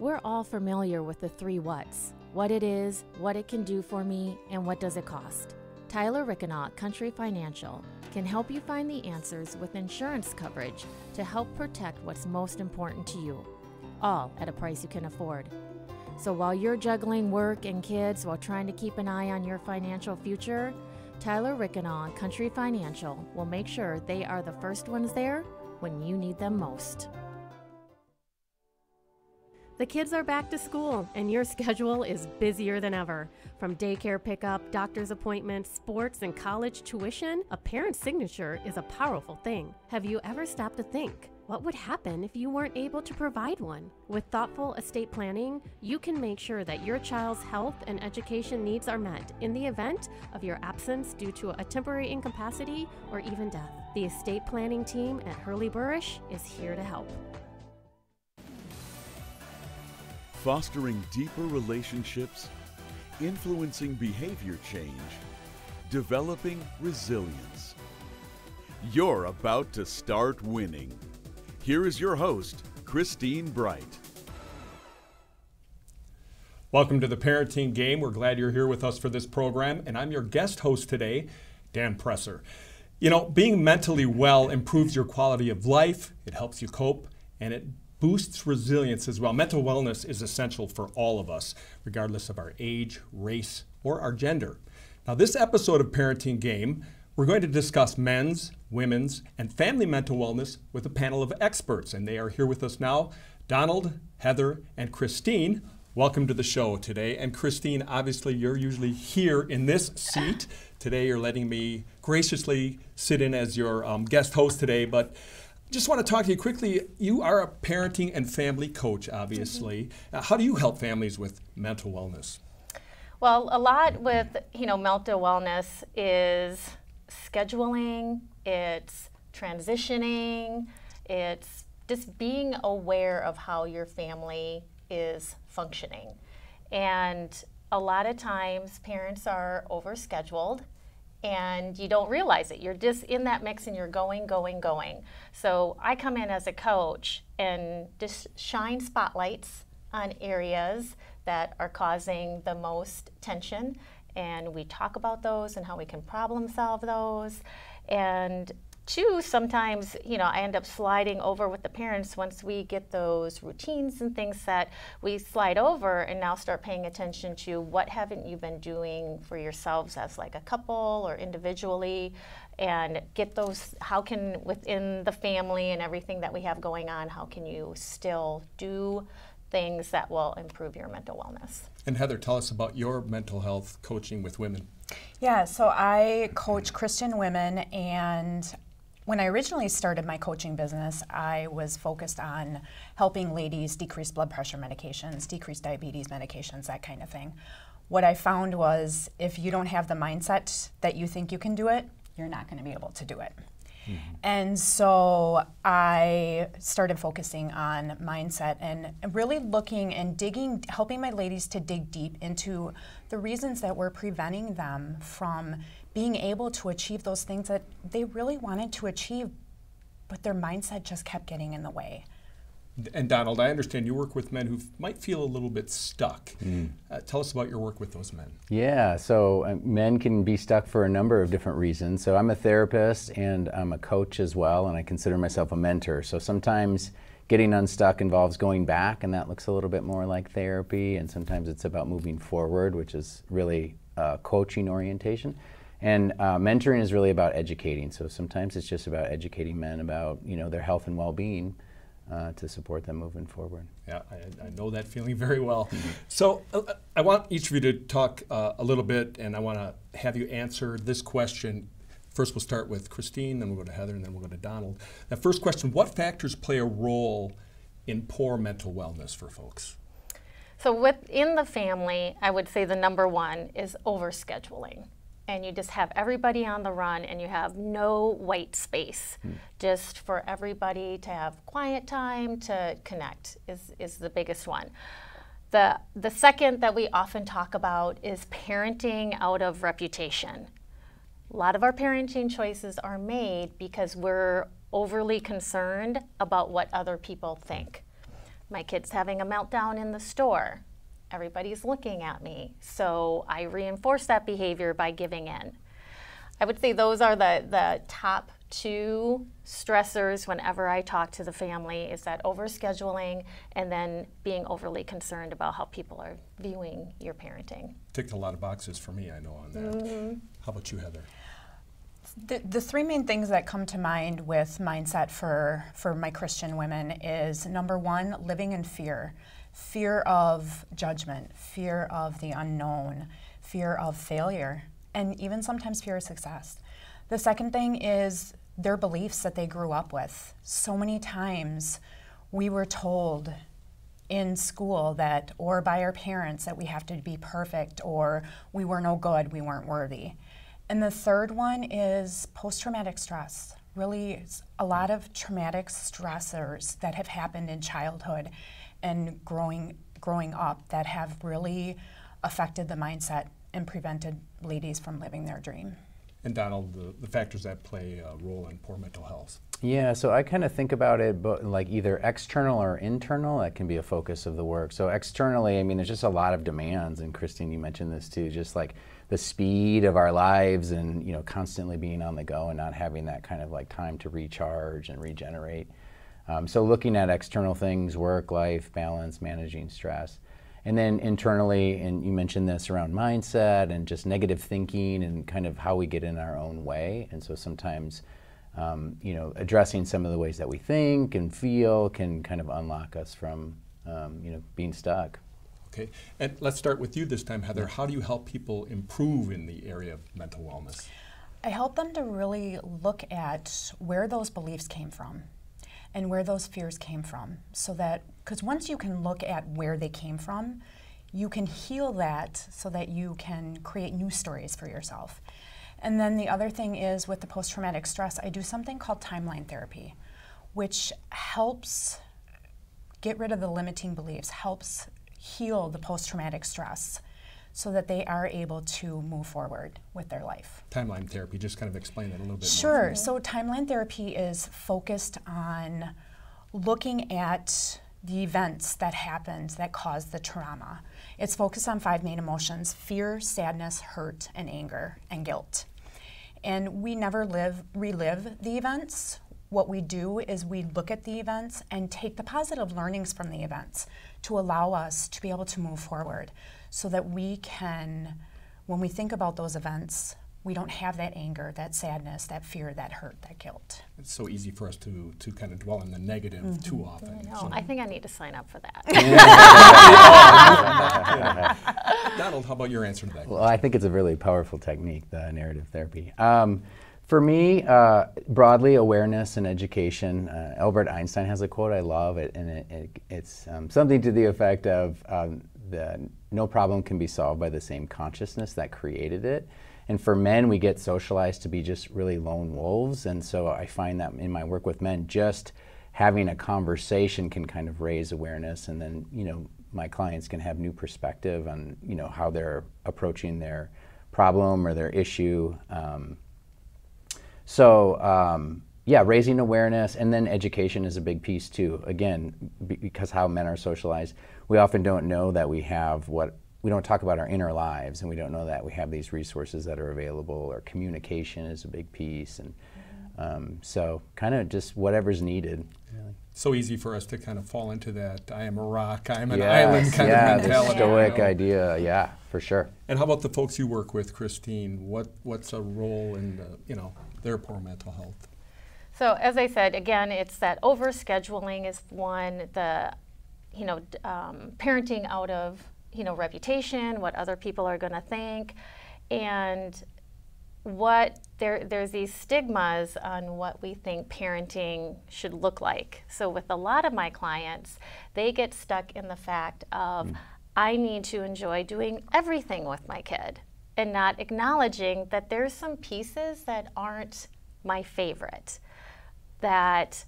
We're all familiar with the three whats what it is, what it can do for me, and what does it cost. Tyler Rickenaugh, Country Financial, can help you find the answers with insurance coverage to help protect what's most important to you, all at a price you can afford. So while you're juggling work and kids while trying to keep an eye on your financial future, Tyler Rickenaugh, Country Financial, will make sure they are the first ones there when you need them most. The kids are back to school, and your schedule is busier than ever. From daycare pickup, doctor's appointments, sports, and college tuition, a parent's signature is a powerful thing. Have you ever stopped to think? What would happen if you weren't able to provide one? With thoughtful estate planning, you can make sure that your child's health and education needs are met in the event of your absence due to a temporary incapacity or even death. The estate planning team at Hurley Burish is here to help. Fostering deeper relationships, influencing behavior change, developing resilience. You're about to start winning. Here is your host, Christine Bright. Welcome to the Parenting Game. We're glad you're here with us for this program, and I'm your guest host today, Dan Presser. You know, being mentally well improves your quality of life, it helps you cope, and it boosts resilience as well. Mental wellness is essential for all of us, regardless of our age, race, or our gender. Now, this episode of Parenting Game, we're going to discuss men's, women's, and family mental wellness with a panel of experts, and they are here with us now Donald, Heather, and Christine. Welcome to the show today. And Christine, obviously, you're usually here in this seat. Today, you're letting me graciously sit in as your um, guest host today, but just want to talk to you quickly. You are a parenting and family coach, obviously. Mm-hmm. Uh, how do you help families with mental wellness? Well, a lot with you know mental wellness is scheduling. It's transitioning. It's just being aware of how your family is functioning. And a lot of times, parents are overscheduled and you don't realize it. You're just in that mix and you're going, going, going. So I come in as a coach and just shine spotlights on areas that are causing the most tension. And we talk about those and how we can problem solve those. And two, sometimes, you know, I end up sliding over with the parents once we get those routines and things set. We slide over and now start paying attention to what haven't you been doing for yourselves as like a couple or individually? And get those how can within the family and everything that we have going on how can you still do things that will improve your mental wellness? And heather tell us about your mental health coaching with women. Yeah so i coach christian women and when I originally started my coaching business, I was focused on helping ladies decrease blood pressure medications, decrease diabetes medications, that kind of thing. What I found was if you don't have the mindset that you think you can do it, you're not going to be able to do it. Mm-hmm. And so I started focusing on mindset and really looking and digging, helping my ladies to dig deep into the reasons that were preventing them from being able to achieve those things that they really wanted to achieve, but their mindset just kept getting in the way. And Donald, I understand you work with men who might feel a little bit stuck. Mm. Uh, tell us about your work with those men. Yeah, so uh, men can be stuck for a number of different reasons. So I'm a therapist and I'm a coach as well, and I consider myself a mentor. So sometimes getting unstuck involves going back, and that looks a little bit more like therapy. And sometimes it's about moving forward, which is really uh, coaching orientation. And uh, mentoring is really about educating. So sometimes it's just about educating men about you know their health and well-being uh, to support them moving forward. Yeah, I, I know that feeling very well. So uh, I want each of you to talk uh, a little bit, and I want to have you answer this question. First, we'll start with Christine, then we'll go to Heather, and then we'll go to Donald. That first question: What factors play a role in poor mental wellness for folks? So within the family, I would say the number one is overscheduling and you just have everybody on the run and you have no white space mm. just for everybody to have quiet time to connect is, is the biggest one the, the second that we often talk about is parenting out of reputation a lot of our parenting choices are made because we're overly concerned about what other people think my kid's having a meltdown in the store. Everybody's looking at me. So I reinforce that behavior by giving in. I would say those are the, the top two stressors whenever I talk to the family is that overscheduling and then being overly concerned about how people are viewing your parenting. Ticked a lot of boxes for me, I know on that. Mm-hmm. How about you, Heather? The, the three main things that come to mind with mindset for, for my Christian women is number one, living in fear fear of judgment, fear of the unknown, fear of failure, and even sometimes fear of success. The second thing is their beliefs that they grew up with. So many times we were told in school that, or by our parents, that we have to be perfect, or we were no good, we weren't worthy. And the third one is post traumatic stress. Really, a lot of traumatic stressors that have happened in childhood and growing, growing up that have really affected the mindset and prevented ladies from living their dream. And Donald, the, the factors that play a role in poor mental health. Yeah, so I kind of think about it but like either external or internal. That can be a focus of the work. So externally, I mean, there's just a lot of demands, and Christine, you mentioned this too. Just like the speed of our lives, and you know, constantly being on the go and not having that kind of like time to recharge and regenerate. Um, so looking at external things, work, life, balance, managing stress. And then internally, and you mentioned this around mindset and just negative thinking and kind of how we get in our own way. And so sometimes, um, you know, addressing some of the ways that we think and feel can kind of unlock us from, um, you know, being stuck. Okay, and let's start with you this time, Heather. How do you help people improve in the area of mental wellness? I help them to really look at where those beliefs came from and where those fears came from. So that because once you can look at where they came from you can heal that so that you can create new stories for yourself. And then the other thing is with the post-traumatic stress i do something called timeline therapy which helps get rid of the limiting beliefs helps heal the post-traumatic stress so that they are able to move forward with their life. Timeline therapy, just kind of explain that a little bit sure. more. So, timeline therapy is focused on looking at the events that happened that caused the trauma. It's focused on five main emotions fear, sadness, hurt, and anger, and guilt. And we never live, relive the events. What we do is we look at the events and take the positive learnings from the events to allow us to be able to move forward so that we can, when we think about those events, we don't have that anger, that sadness, that fear, that hurt, that guilt. It's so easy for us to, to kind of dwell on the negative mm-hmm. too often. I know. So. I think I need to sign up for that. Donald, how about your answer to that? Well, I think it's a really powerful technique, the narrative therapy. Um, for me, uh, broadly, awareness and education. Uh, Albert Einstein has a quote I love, it, and it, it, it's um, something to the effect of um, the no problem can be solved by the same consciousness that created it. And for men, we get socialized to be just really lone wolves. And so I find that in my work with men, just having a conversation can kind of raise awareness. And then, you know, my clients can have new perspective on, you know, how they're approaching their problem or their issue. Um, so, um, yeah, raising awareness and then education is a big piece too. Again, because how men are socialized, we often don't know that we have what we don't talk about our inner lives, and we don't know that we have these resources that are available. Or communication is a big piece, and um, so kind of just whatever's needed. Really. So easy for us to kind of fall into that. I am a rock. I am an yes, island kind yeah, of mentality. Yeah, stoic you know? idea. Yeah, for sure. And how about the folks you work with, Christine? What what's a role in the, you know their poor mental health? So as I said, again, it's that overscheduling is one. The you know, um, parenting out of, you know, reputation, what other people are going to think, and what there there's these stigmas on what we think parenting should look like. So with a lot of my clients, they get stuck in the fact of mm. I need to enjoy doing everything with my kid and not acknowledging that there's some pieces that aren't my favorite. That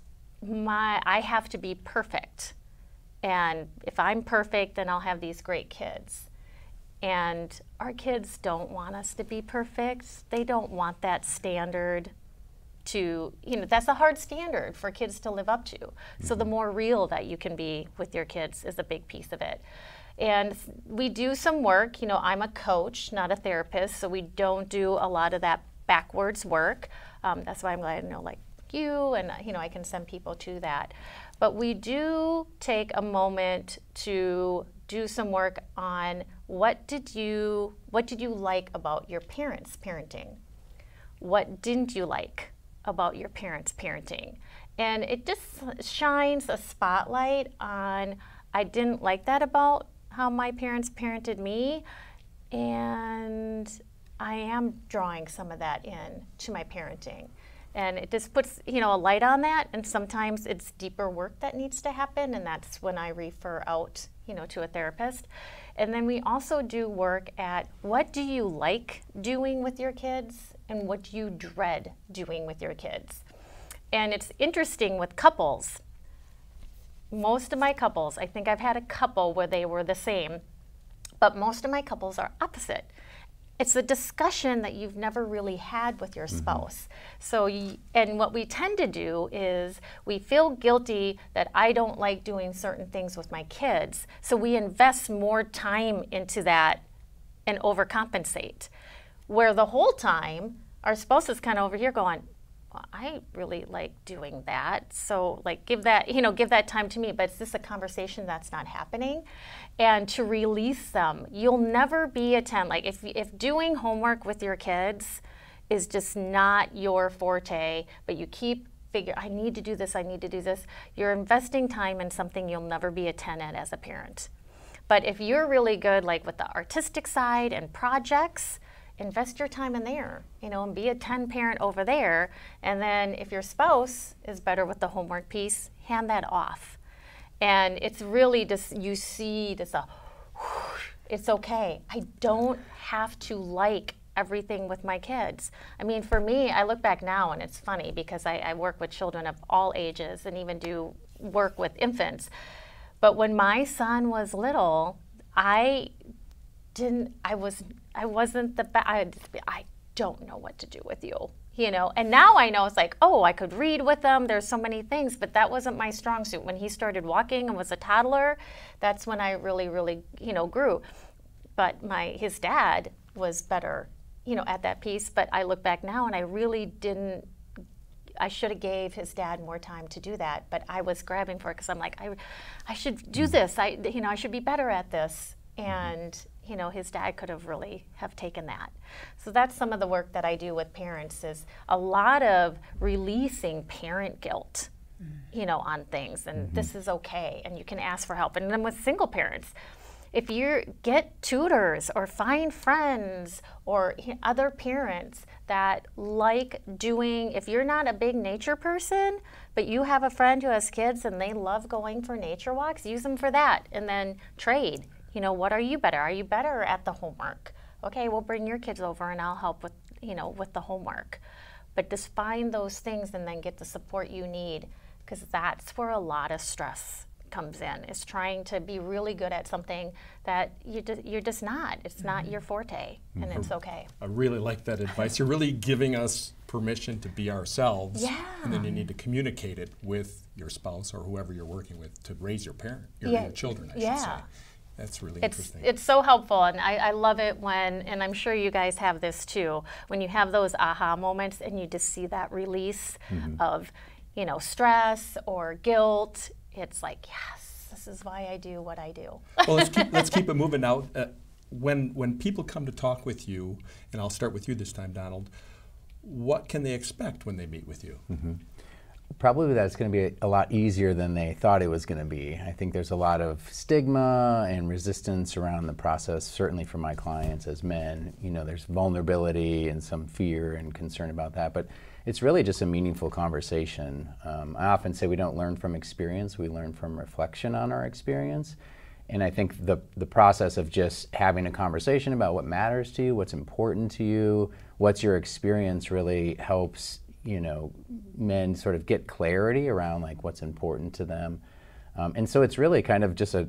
my I have to be perfect and if I'm perfect, then I'll have these great kids. And our kids don't want us to be perfect. They don't want that standard to you know that's a hard standard for kids to live up to. So the more real that you can be with your kids is a big piece of it. And we do some work. You know i'm a coach not a therapist so we don't do a lot of that backwards work. Um, that's why i'm glad to know like you and you know i can send people to that but we do take a moment to do some work on what did you what did you like about your parents parenting what didn't you like about your parents' parenting. And it just shines a spotlight on I didn't like that about how my parents parented me, and I am drawing some of that in to my parenting. And it just puts, you know, a light on that, and sometimes it's deeper work that needs to happen, and that's when I refer out, you know, to a therapist. And then we also do work at what do you like doing with your kids and what do you dread doing with your kids. And it's interesting with couples. Most of my couples, I think I've had a couple where they were the same, but most of my couples are opposite. It's a discussion that you've never really had with your mm-hmm. spouse. So, y- and what we tend to do is we feel guilty that I don't like doing certain things with my kids. So we invest more time into that and overcompensate. Where the whole time, our spouse is kind of over here going, I really like doing that. So like give that, you know, give that time to me, but it's just a conversation that's not happening. And to release them. You'll never be a 10. Like if if doing homework with your kids is just not your forte, but you keep figure I need to do this, I need to do this, you're investing time in something you'll never be a 10 at as a parent. But if you're really good like with the artistic side and projects, invest your time in there, you know, and be a 10 parent over there. And then if your spouse is better with the homework piece, hand that off. And it's really just, you see this, uh, a, it's okay. I don't have to like everything with my kids. I mean, for me, I look back now and it's funny because I, I work with children of all ages and even do work with infants. But when my son was little, I didn't i was i wasn't the best I, I don't know what to do with you you know? And now i know it's like oh i could read with them. There's so many things but that wasn't my strong suit. When he started walking and was a toddler that's when i really really you know grew. But my his dad was better you know at that piece. But i look back now and i really didn't I should have gave his dad more time to do that, but I was grabbing for it because I'm like, I, I should do mm. this. I, you know, I should be better at this. Mm-hmm. And you know, his dad could have really have taken that. So that's some of the work that I do with parents is a lot of releasing parent guilt, mm. you know, on things, and mm-hmm. this is okay, and you can ask for help. And then with single parents, if you get tutors or find friends or other parents that like doing if you're not a big nature person but you have a friend who has kids and they love going for nature walks use them for that and then trade you know what are you better are you better at the homework okay we'll bring your kids over and i'll help with you know with the homework but just find those things and then get the support you need because that's where a lot of stress comes in is trying to be really good at something that you just, you're just not it's not mm-hmm. your forte and mm-hmm. it's okay I really like that advice. You're really giving us permission to be ourselves. And then you need to communicate it with your spouse or whoever you're working with to raise your parent, your, Yeah, your children, I should yeah. say. That's really it's interesting. it's so helpful and I, I love it when and i'm sure you guys have this too when you have those aha moments and you just see that release of you know stress or guilt it's like yes this is why i do what i do well, let's keep, let's keep it moving now. Uh, when, when people come to talk with you, and I'll start with you this time, Donald, what can they expect when they meet with you? Probably that's going to be a, a lot easier than they thought it was going to be. I think there's a lot of stigma and resistance around the process, certainly for my clients as men. You know, there's vulnerability and some fear and concern about that, but it's really just a meaningful conversation. Um, I often say we don't learn from experience, we learn from reflection on our experience. And I think the, the process of just having a conversation about what matters to you, what's important to you, what's your experience really helps, you know, men sort of get clarity around like what's important to them. Um, and so it's really kind of just a,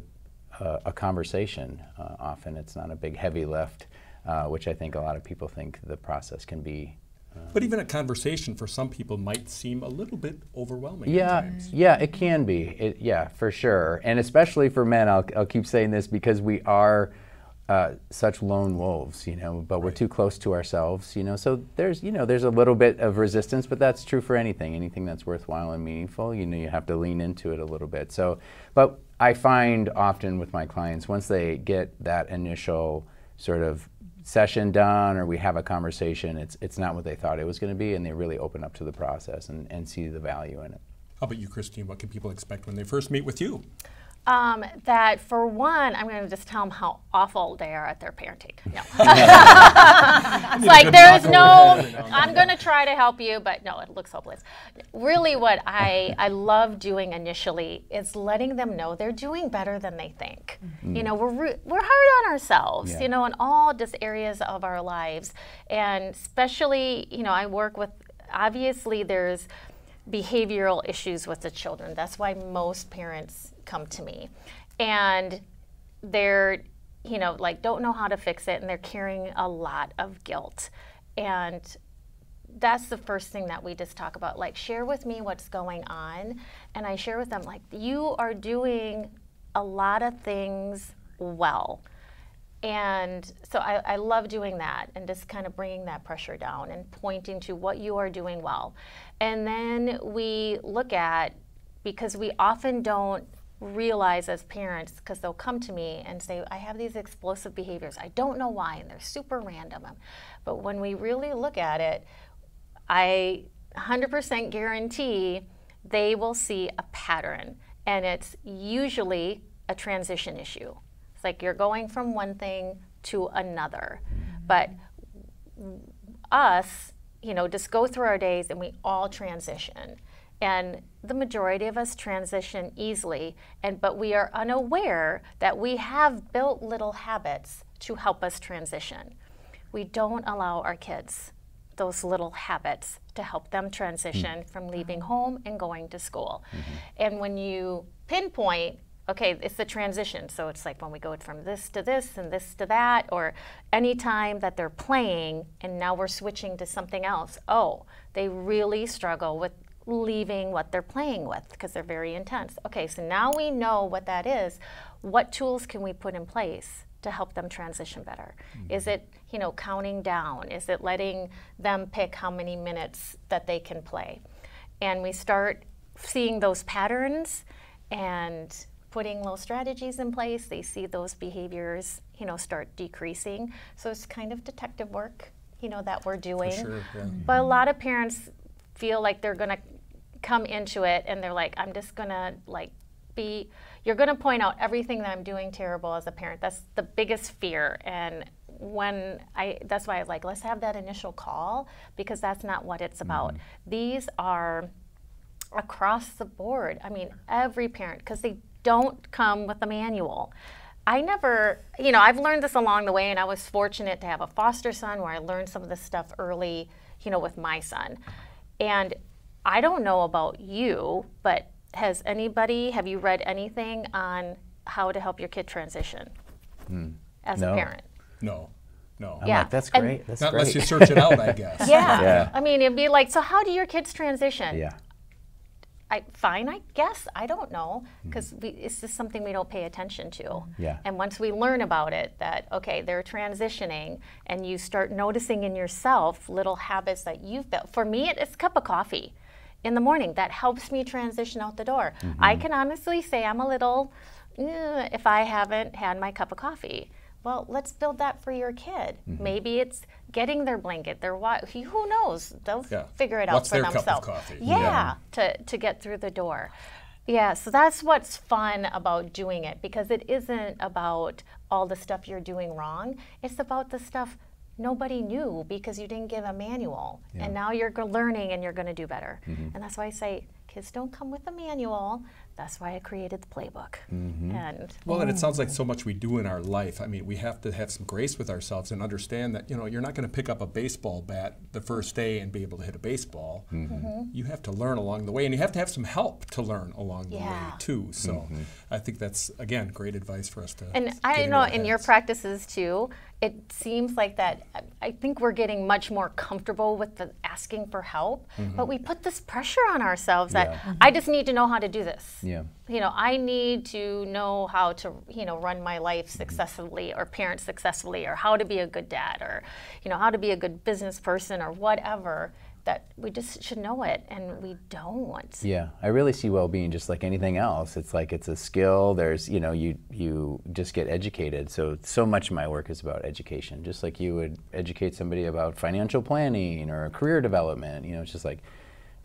a, a conversation. Uh, often it's not a big heavy lift, uh, which I think a lot of people think the process can be But even a conversation for some people might seem a little bit overwhelming. at Yeah, times. yeah, it can be. It, yeah, for sure. And especially for men, I'll, I'll keep saying this because we are uh, such lone wolves, you know, but we're too close to ourselves, you know. So there's, you know, there's a little bit of resistance, but that's true for anything. Anything that's worthwhile and meaningful, you know, you have to lean into it a little bit. So, but I find often with my clients, once they get that initial sort of session done or we have a conversation, it's, it's not what they thought it was going to be, and they really open up to the process and, and see the value in it. How about you, Christine? What can people expect when they first meet with you? Um, that for one, I'm going to just tell them how awful they are at their parenting. No. it's like there's no. I'm going to try to help you, but no, it looks hopeless. Really, what I, I love doing initially is letting them know they're doing better than they think. You know, we're, re- we're hard on ourselves, Yeah. you know, in all just areas of our lives. And especially, you know, I work with, obviously, there's behavioral issues with the children. That's why most parents come to me. And they're, you know, like don't know how to fix it and they're carrying a lot of guilt. And that's the first thing that we just talk about. Like, share with me what's going on. And I share with them, like, you are doing a lot of things well. And so I, I love doing that and just kind of bringing that pressure down and pointing to what you are doing well. And then we look at, because we often don't realize as parents, because they'll come to me and say, I have these explosive behaviors. I don't know why, and they're super random. But when we really look at it, I 100% guarantee they will see a pattern, and it's usually a transition issue. It's like you're going from one thing to another. Mm-hmm. But us, you know, just go through our days and we all transition. And the majority of us transition easily, and but we are unaware that we have built little habits to help us transition. We don't allow our kids those little habits to help them transition mm. from leaving home and going to school. Mm-hmm. And when you pinpoint, okay, it's the transition. So it's like when we go from this to this and this to that, or any time that they're playing and now we're switching to something else. Oh, they really struggle with leaving what they're playing with because they're very intense. Okay, so now we know what that is. What tools can we put in place to help them transition better? Mm-hmm. Is it, you know, counting down? Is it letting them pick how many minutes that they can play? And we start seeing those patterns and putting little strategies in place. They see those behaviors, you know, start decreasing. So it's kind of detective work, you know, that we're doing. sure, yeah. But a mm-hmm. lot of parents feel like they're going to come into it and they're like, I'm just going to like be, you're going to point out everything that I'm doing terrible as a parent. That's the biggest fear. And when I, that's why I like, let's have that initial call because that's not what it's mm-hmm. about. These are across the board. I mean, every parent, because they don't come with a manual. I never, you know, I've learned this along the way, and I was fortunate to have a foster son where I learned some of this stuff early, you know, with my son. And I don't know about you, but has anybody, have you read anything on how to help your kid transition hmm. as No. a parent? No, no. I'm Yeah, like, that's and- great. That's Not great. unless you search it out, I guess. Yeah. Yeah. I mean, it'd be like, so how do your kids transition? yeah. I, fine, I guess. I don't know hmm. because it's just something we don't pay attention to. Yeah. And once we learn about it, that okay, they're transitioning, and you start noticing in yourself little habits that you've built. For me, it's a cup of coffee in the morning that helps me transition out the door. I can honestly say I'm a little eh, if I haven't had my cup of coffee. Well, let's build that for your kid. Maybe it's getting their blanket, their wa- who knows? They'll Yeah. figure it out What's for their cup of themselves. coffee? Yeah, Yeah. to, to get through the door. Yeah, so that's what's fun about doing it because it isn't about all the stuff you're doing wrong. It's about the stuff nobody knew because you didn't give a manual. And now you're learning and you're going to do better. Mm-hmm. And that's why I say kids don't come with a manual. that's why I created the playbook. Mm-hmm. And Well, and it sounds like so much we do in our life. I mean, we have to have some grace with ourselves and understand that you know you're not going to pick up a baseball bat the first day and be able to hit a baseball. Mm-hmm. You have to learn along the way, and you have to have some help to learn along the way too. So, I think that's again great advice for us to. And get I know in your practices too, it seems like that. I think we're getting much more comfortable with the asking for help, but mm-hmm. we put this pressure on ourselves that Yeah. I just need to know how to do this. Yeah. You know, I need to know how to, you know, run my life mm-hmm. successfully or parent successfully or how to be a good dad or, you know, how to be a good business person or whatever. That we just should know it and we don't. Yeah, I really see well-being just like anything else. It's like it's a skill. There's, you know, you you just get educated. So so much of my work is about education. Just like you would educate somebody about financial planning or career development. You know, it's just like,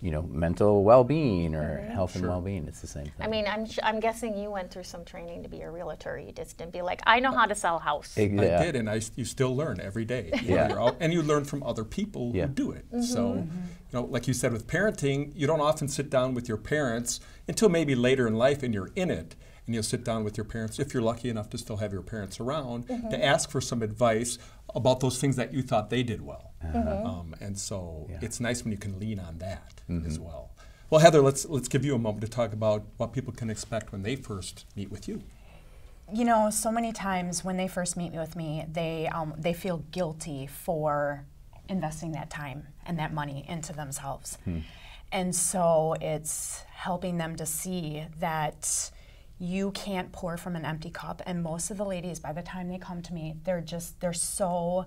you know, mental well-being or mm-hmm. health and well-being. It's the same thing. I mean, I'm, sh- I'm guessing you went through some training to be a realtor. You just didn't be like, I know how to sell a house. Ex- I did, and I you still learn every day. You Yeah. you're out- and you learn from other people Yeah. who do it. Mm-hmm. So, mm-hmm. you know, like you said with parenting, you don't often sit down with your parents until maybe later in life, and you're in it. And you'll sit down with your parents, if you're lucky enough to still have your parents around, to ask for some advice about those things that you thought they did well. Um, and so it's nice when you can lean on that as well. Well, Heather, let's let's give you a moment to talk about what people can expect when they first meet with you. You know, so many times when they first meet with me, they um, they feel guilty for investing that time and that money into themselves, and so it's helping them to see that you can't pour from an empty cup. And most of the ladies, by the time they come to me, they're just they're so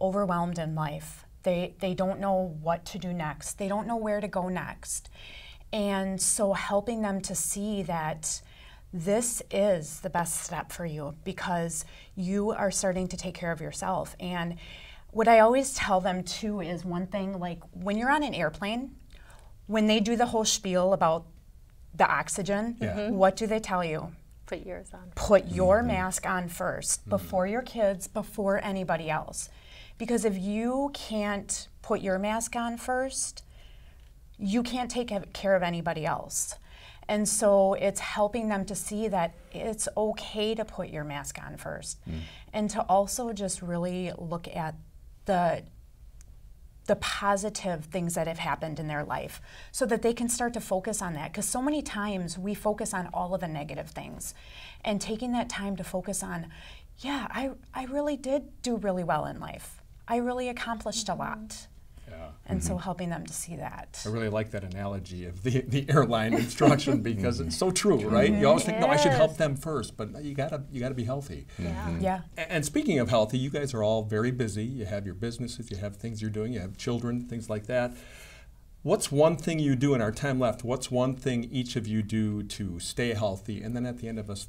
overwhelmed in life. They they don't know what to do next. They don't know where to go next, and so helping them to see that this is the best step for you because you are starting to take care of yourself. And what I always tell them too is one thing like when you're on an airplane, when they do the whole spiel about the oxygen, Yeah. Mm-hmm. what do they tell you? Put yours on. Put your mm-hmm. mask on 1st mm-hmm. before your kids, before anybody else. Because if you can't put your mask on first, you can't take care of anybody else. And so it's helping them to see that it's okay to put your mask on first. Mm. And to also just really look at the the positive things that have happened in their life so that they can start to focus on that. Because so many times we focus on all of the negative things and taking that time to focus on yeah i, I really did do really well in life. I really accomplished a lot Yeah. and so mm-hmm. helping them to see that I really like that analogy of the, the airline instruction because it's so mm-hmm. true, right? You always think, no, I should help them first, but you gotta you gotta be healthy. Mm-hmm. Yeah. yeah And speaking of healthy, you guys are all very busy. You have your businesses, you have things you're doing, you have children, things like that. What's one thing you do in our time left? What's one thing each of you do to stay healthy? And then at the end of us,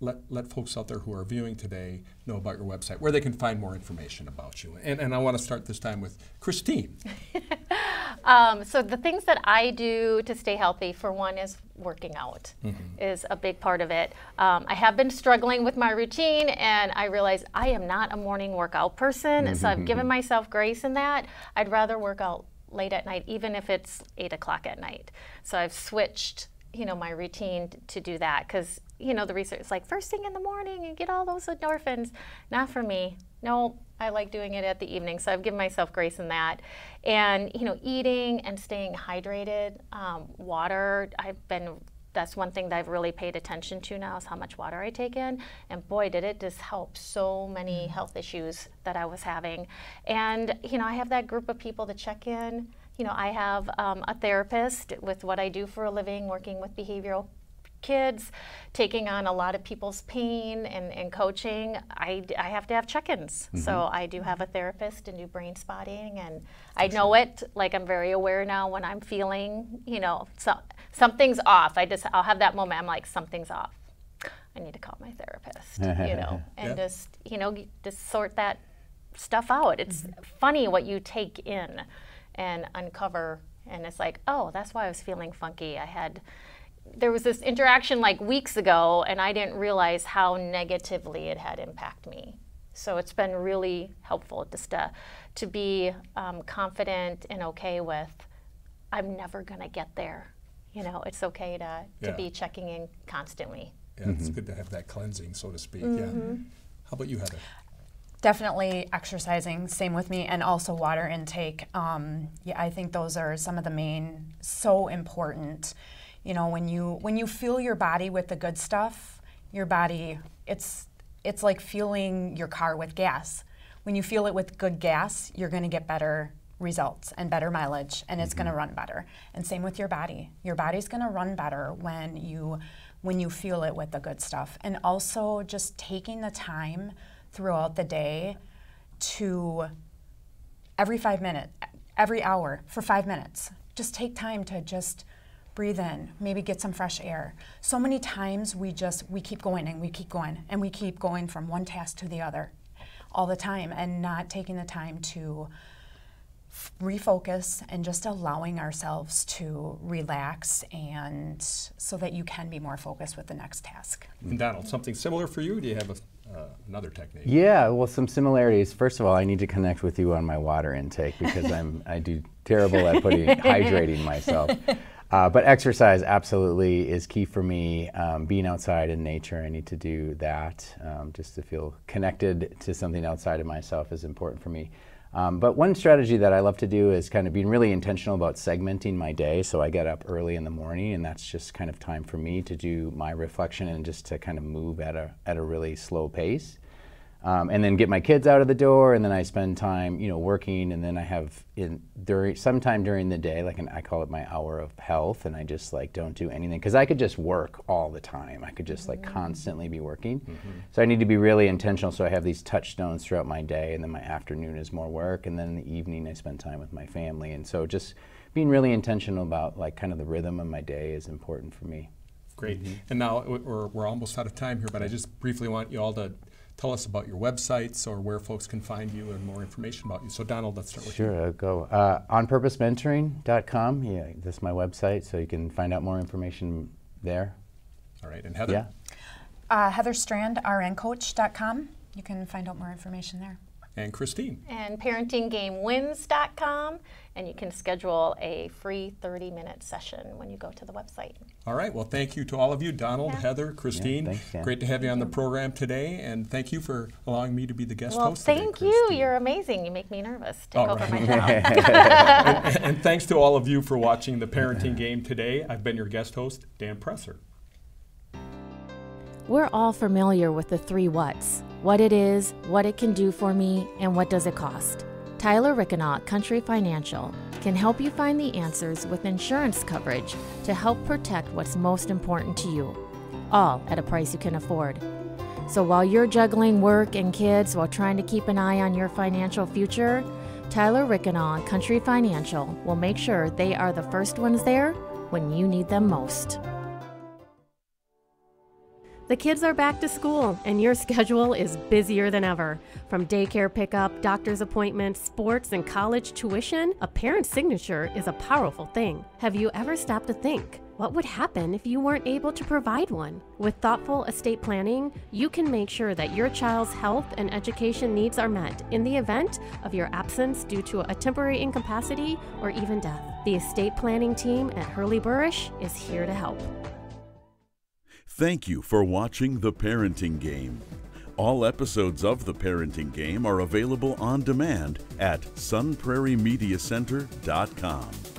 let, let folks out there who are viewing today know about your website, where they can find more information about you. And, and I want to start this time with Christine. Um, so the things that I do to stay healthy, for one, is working out is a big part of it. Um, I have been struggling with my routine, and I realize I am not a morning workout person. So I've given myself grace in that. I'd rather work out late at night, even if it's eight o'clock at night. So I've switched, you know, my routine to do that because you know the research is like first thing in the morning you get all those endorphins. Not for me. No, I like doing it at the evening, so I've given myself grace in that. And you know, eating and staying hydrated, um, water. I've been. That's one thing that I've really paid attention to now is how much water I take in. And boy, did it just help so many health issues that I was having. And you know, I have that group of people to check in. You know, I have um, a therapist with what I do for a living, working with behavioral kids, taking on a lot of people's pain and, and coaching, I have to have check ins. So I do have a therapist and do brain spotting, and I know it. Like I'm very aware now when I'm feeling, you know, so, something's off. I just, I'll have that moment, I'm like, something's off. I need to call my therapist, you know, and Yeah. just, you know, just sort that stuff out. It's funny what you take in and uncover. And it's like, oh, that's why I was feeling funky. I had, there was this interaction like weeks ago, and I didn't realize how negatively it had impacted me. So it's been really helpful just to, to be um, confident and okay with, I'm never going to get there. you know, it's okay to, to Yeah. be checking in constantly. Yeah, it's good to have that cleansing, so to speak. Yeah. How about you, Heather? Definitely exercising, same with me, and also water intake. Um, yeah, I think those are some of the main, so important. You know, when you when you fuel your body with the good stuff, your body it's it's like fueling your car with gas. When you fuel it with good gas, you're going to get better results and better mileage, and it's going to run better. And same with your body. Your body's going to run better when you when you fuel it with the good stuff, and also just taking the time throughout the day to every five minutes, every hour for five minutes. Just take time to just breathe in, maybe get some fresh air. So many times we just we keep going and we keep going and we keep going from one task to the other all the time and not taking the time to refocus and just allowing ourselves to relax and so that you can be more focused with the next task. Donald, something similar for you? Do you have a, uh, another technique? Yeah, well, some similarities. First of all, I need to connect with you on my water intake because I'm I do terrible at putting hydrating myself. Uh, but exercise absolutely is key for me. Um, being outside in nature, I need to do that um, just to feel connected to something outside of myself is important for me. Um, but one strategy that I love to do is kind of being really intentional about segmenting my day. So I get up early in the morning, and that's just kind of time for me to do my reflection and just to kind of move at a at a really slow pace. Um, and then get my kids out of the door, and then I spend time, you know, working, and then I have in during sometime during the day, like an, I call it my hour of health, and I just like don't do anything because I could just work all the time. I could just like mm-hmm. constantly be working. Mm-hmm. So I need to be really intentional. So I have these touchstones throughout my day, and then my afternoon is more work, and then in the evening I spend time with my family, and so just being really intentional about like kind of the rhythm of my day is important for me. Great. Mm-hmm. And now we're, we're almost out of time here, but I just briefly want you all to tell us about your websites or where folks can find you and more information about you. So, Donald, let's start with you. Sure, I'll go. Uh, onpurposementoring.com. Yeah, that's my website, so you can find out more information there. All right. And Heather? Yeah. Uh, Heather rncoach.com. You can find out more information there. And Christine? And parentinggamewins.com, and you can schedule a free 30 minute session when you go to the website. All right. Well, thank you to all of you, Donald, Yeah. Heather, Christine. thanks, Great to have you on the program today, and thank you for allowing me to be the guest Well, host today, thank you. You're amazing. You make me nervous. Take All over right. my job. and, and thanks to all of you for watching the Parenting Game today. I've been your guest host, Dan Presser. We're all familiar with the three whats what it is, what it can do for me, and what does it cost. Tyler Rickenaut, Country Financial, can help you find the answers with insurance coverage to help protect what's most important to you, all at a price you can afford. So while you're juggling work and kids while trying to keep an eye on your financial future, Tyler Rickenaut, Country Financial will make sure they are the first ones there when you need them most. The kids are back to school, and your schedule is busier than ever. From daycare pickup, doctor's appointments, sports, and college tuition, a parent's signature is a powerful thing. Have you ever stopped to think? What would happen if you weren't able to provide one? With thoughtful estate planning, you can make sure that your child's health and education needs are met in the event of your absence due to a temporary incapacity or even death. The estate planning team at Hurley Burish is here to help. Thank you for watching The Parenting Game. All episodes of The Parenting Game are available on demand at sunprairiemediacenter.com.